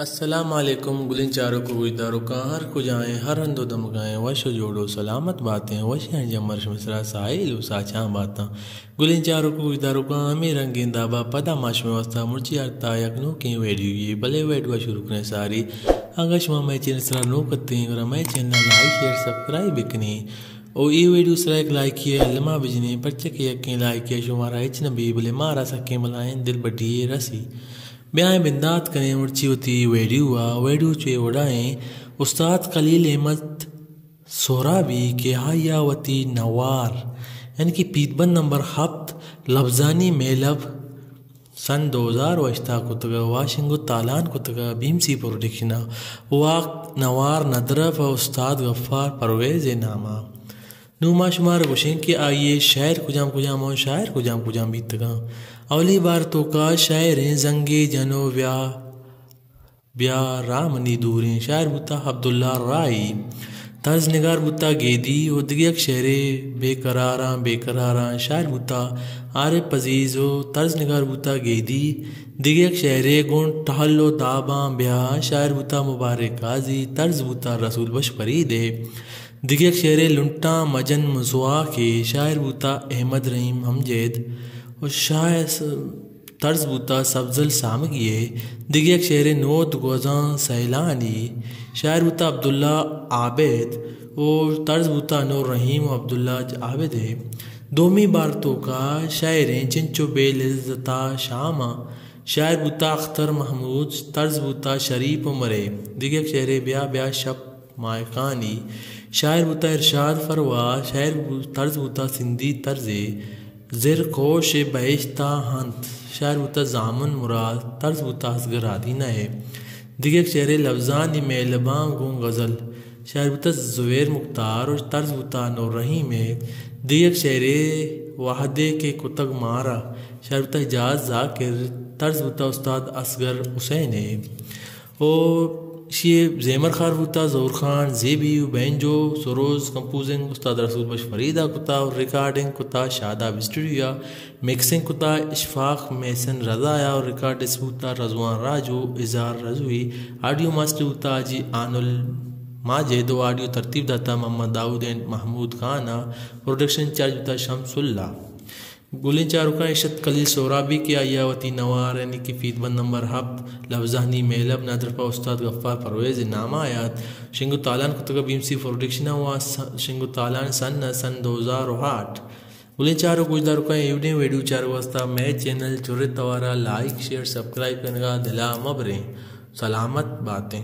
अस्सलाम वालेकुम गुलिन चारों को गुजदारो का हर को जाए, हर हंदो दम गाए, वश जोड़ो, सलामत बातें, वश हैं जमर मिसरा, साहिल साचा बाता। गुलिन चारों को गुजदारो का हमें रंगीन दाबा, पदा माश में वस्ता, मुर्ची अरता, यकनो के वेडियो, ये भले वेडवा शुरू करें सारी। अगश मैं चैनल सरा नो करते हैं और मैं चैनल लाइक शेयर सब्सक्राइब बिकनी। और ये वीडियो सरा एक लाइक किया लमा बिजने बच्चे के यकीन लाइक किया शुमारा इच नबी भले मारा सके मलाएँ, दिल बड़ी रसी। ब्याह बिंदात करें होती वेडी हुआ वेडू चे उड़ाएँ उस्ताद कलील अहमद सोराबी के हायावती नवार यानी कि पीतबन नंबर हफ्त लफ्जानी मेलब सन 2000 वश्ता कुतग वाशिंगु तालान कुतग भीमसी प्रोडिक्शना वाक नवार नदरफ उस्ताद गफ्फार परवेज नामा नुमा शुमार गुशें के आइए, शायर कुजाम कुजाम और शायर कुजाम कुजाम बीतगा अवली बार तो का शायर जंगे जनो व्या ब्या रामनी दूरें, शायर बुता अब्दुल्ला राई। तर्ज निगार बुता गेदी, उदगियक शहरे बेकरारा बेकरारा, शायर बुता आरे पजीजो तर्ज निगार बुता गेदी दिगक शहरे गुण टहलो दाबा ब्या, शायर बुता मुबारक काजी तर्ज बुता रसूल बश फरीदे। दिगक शेर लुंटा मजन मजुआ के शायर बूता अहमद रहीम हमजेद, और शायर तर्ज बूता सब्जल सामगिए दिगक शेर नोद गोजा सैलानी, शायर बूता अब्दुल्ला आबिद, और तर्ज बूता नूर रहीम अब्दुल्ला आबेद है। दोमी बारतों का शायरें चिंचो बेलता शामा, शायर बूता अख्तर महमूद, तर्ज बूता शरीफ उमरे दिगक शेर ब्या ब्या शब मायकानी शायर बुता इरशाद फरवा, शायर तर्ज बुता सिंधी तर्ज, ज़िर खोश बहिश्ता हंत, शायर बुता जामन मुराद, तर्ज बुता असगर आदीना है। दिगे शेर लफ्जान में लबां गूँ गज़ल, शायर बुता जुवेर मुख्तार और तर्ज बुता नौर रहीम है। दिगे शेर वाहदे के कुतग मारा, शायर बुता इजाज जाकिर, तर्ज बुता उस्ताद असगर हुसैन है। और ये जेमर खार होता ज़ोर खान जेबी बैंजो सरोज कंपोजिंग उस्ताद रसूल बश फरीदा कुता और रिकॉर्डिंग कुता शादाब स्टूडियो मिक्सिंग कुता इशफाक मेसन रजाया और रिकॉर्ड होता रजवान राजू इजार रजवी ऑडियो मास्टर होता जी आनुल माजे दो ऑडियो तरतीब दाता मोहम्मद दाऊद एंड महमूद खाना प्रोडक्शन चार्ज होता शमसुल्ला गुलिन चारुका इशत कलील सोराबी के आयावती नवार यानी कि फीतबंद नंबर हब लफ्जानी मेलब नादरफा उस्ताद गफ्फार परवेज नामा आयात शिंगु तालान कुतुका बीमसी प्रोडक्शन हुआ शिंगु तालान सन सन दो हज़ार आठ गुलिन चारो गुजदार का एवडे वीडियो चारो वास्ता मैं channel Chure तवारा like share subscribe करने का दिला मबरें सलामत बातें